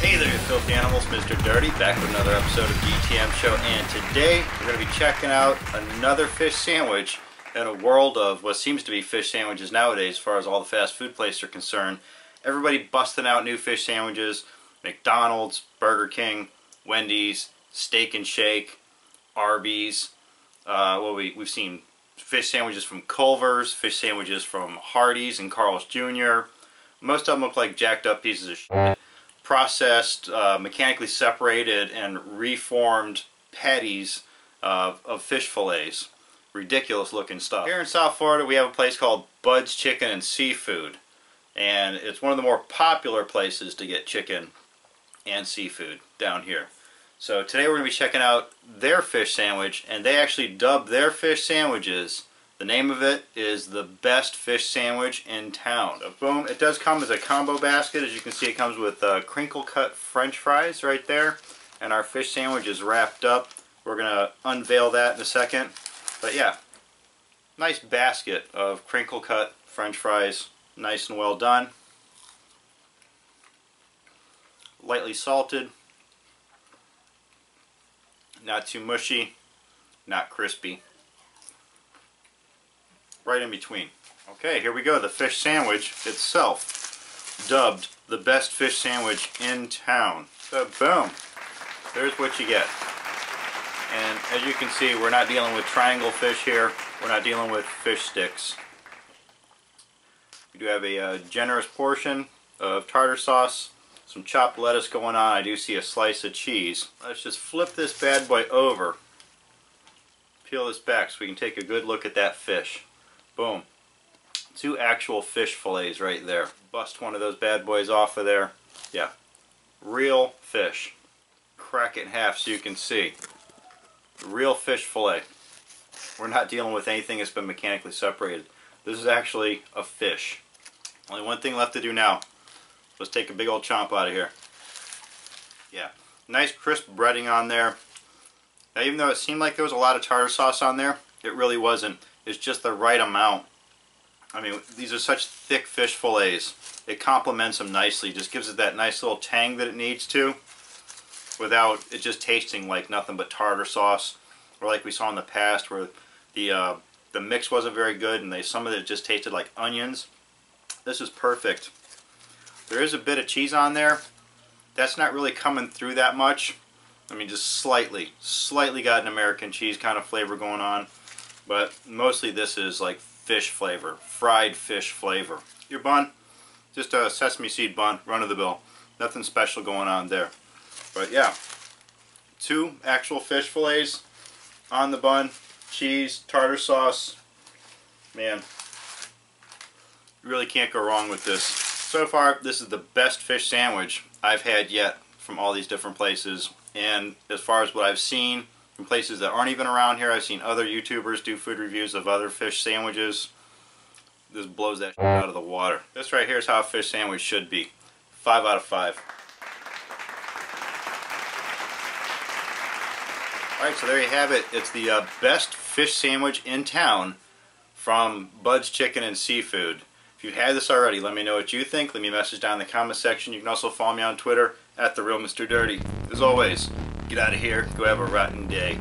Hey there, filthy animals. Mr. Dirty back with another episode of GTM Show, and today we're going to be checking out another fish sandwich in a world of what seems to be fish sandwiches nowadays, as far as all the fast food places are concerned. Everybody busting out new fish sandwiches McDonald's, Burger King, Wendy's, Steak and Shake, Arby's. Uh, well, we, we've seen fish sandwiches from Culver's, fish sandwiches from Hardee's and Carl's Jr. Most of them look like jacked up pieces of shit. Processed, uh, mechanically separated, and reformed patties uh, of fish fillets. Ridiculous looking stuff. Here in South Florida, we have a place called Bud's Chicken and Seafood. And it's one of the more popular places to get chicken and seafood down here. So today we're going to be checking out their fish sandwich, and they actually dub their fish sandwiches. The name of it is the best fish sandwich in town. So boom, it does come as a combo basket. As you can see, it comes with uh, crinkle cut french fries right there, and our fish sandwich is wrapped up. We're going to unveil that in a second. But yeah, nice basket of crinkle cut french fries, nice and well done. Lightly salted, not too mushy, not crispy. Right in between. Okay, here we go. The fish sandwich itself, dubbed the best fish sandwich in town. So boom, there's what you get. And as you can see, we're not dealing with triangle fish here. We're not dealing with fish sticks. We do have a uh, generous portion of tartar sauce, some chopped lettuce going on. I do see a slice of cheese. Let's just flip this bad boy over. Peel this back so we can take a good look at that fish. Boom. Two actual fish fillets right there. Bust one of those bad boys off of there. Yeah. Real fish. Crack it in half so you can see. Real fish fillet. We're not dealing with anything that's been mechanically separated. This is actually a fish. Only one thing left to do now Let's take a big old chomp out of here. Yeah, nice crisp breading on there. Now even though it seemed like there was a lot of tartar sauce on there, it really wasn't. It's just the right amount. I mean, these are such thick fish fillets. It complements them nicely. Just gives it that nice little tang that it needs to without it just tasting like nothing but tartar sauce or like we saw in the past where the uh, the mix wasn't very good and they some of it just tasted like onions. This is perfect. There is a bit of cheese on there. That's not really coming through that much. I mean, just slightly. Slightly got an American cheese kind of flavor going on. But mostly this is like fish flavor. Fried fish flavor. Your bun, just a sesame seed bun, run of the bill. Nothing special going on there. But yeah, two actual fish fillets on the bun, cheese, tartar sauce. Man, you really can't go wrong with this. So far, this is the best fish sandwich I've had yet from all these different places. And as far as what I've seen from places that aren't even around here, I've seen other YouTubers do food reviews of other fish sandwiches. This blows that out of the water. This right here is how a fish sandwich should be. Five out of five. Alright, so there you have it. It's the uh, best fish sandwich in town from Bud's Chicken and Seafood. If you've had this already, let me know what you think. Leave me a message down in the comment section. You can also follow me on Twitter at The Real Mr. Dirty. As always, get out of here. Go have a rotten day.